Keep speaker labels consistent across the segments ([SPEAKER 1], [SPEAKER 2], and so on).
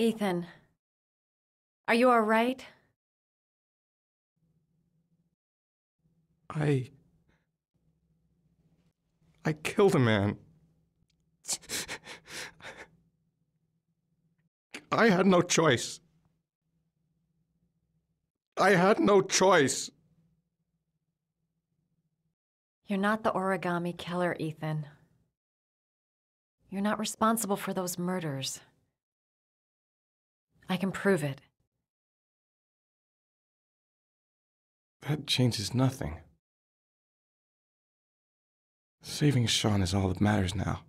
[SPEAKER 1] Ethan, are you all right?
[SPEAKER 2] I. I killed a man. I had no choice. I had no choice.
[SPEAKER 1] You're not the origami killer, Ethan. You're not responsible for those murders. I can prove it.
[SPEAKER 2] That changes nothing. Saving Shaun is all that matters now.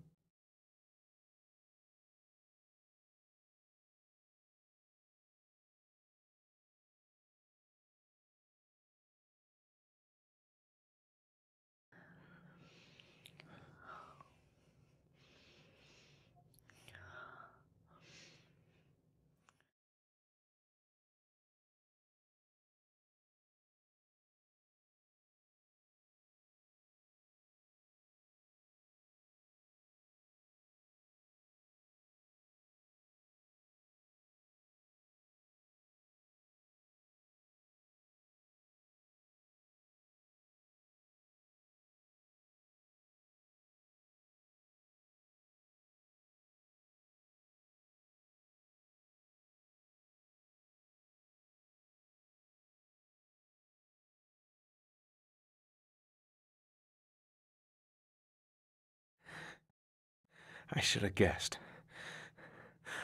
[SPEAKER 2] I should have guessed.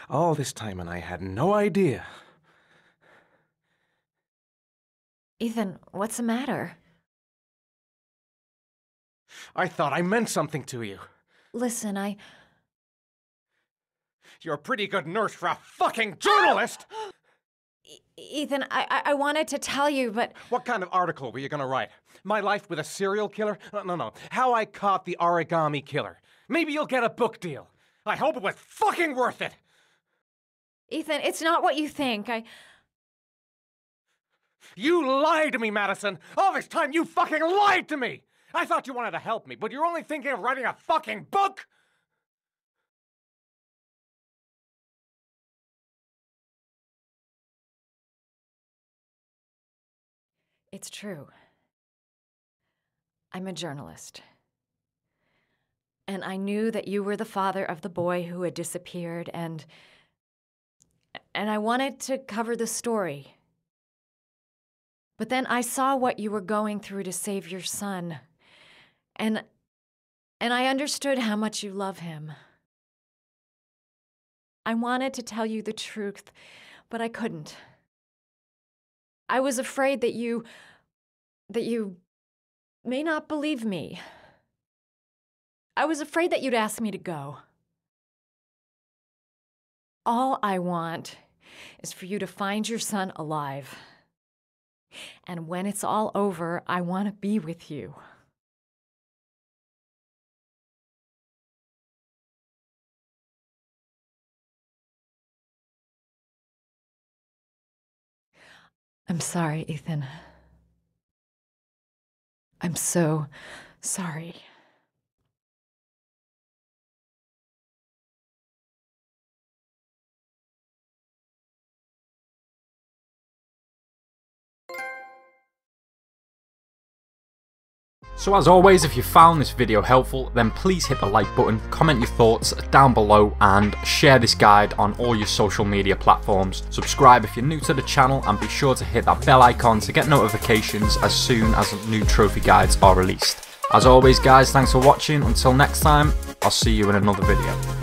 [SPEAKER 2] All this time and I had no idea.
[SPEAKER 1] Ethan, what's the matter?
[SPEAKER 2] I thought I meant something to you.
[SPEAKER 1] Listen, I.
[SPEAKER 2] You're a pretty good nurse for a fucking journalist!
[SPEAKER 1] Ethan, I, I I wanted to tell you, but
[SPEAKER 2] What kind of article were you gonna write? My life with a serial killer? No, no, no. How I caught the origami killer. Maybe you'll get a book deal. I hope it was fucking worth it!
[SPEAKER 1] Ethan, it's not what you think. I.
[SPEAKER 2] You lied to me, Madison! All this time you fucking lied to me! I thought you wanted to help me, but you're only thinking of writing a fucking book?
[SPEAKER 1] It's true. I'm a journalist. And I knew that you were the father of the boy who had disappeared, and. And I wanted to cover the story. But then I saw what you were going through to save your son. And. And I understood how much you love him. I wanted to tell you the truth, but I couldn't. I was afraid that you. that you may not believe me. I was afraid that you'd ask me to go. All I want is for you to find your son alive. And when it's all over, I want to be with you. I'm sorry, Ethan. I'm so sorry.
[SPEAKER 3] So as always, if you found this video helpful, then please hit the like button, comment your thoughts down below, and share this guide on all your social media platforms. Subscribe if you're new to the channel, and be sure to hit that bell icon to get notifications as soon as new trophy guides are released. As always guys, thanks for watching, until next time, I'll see you in another video.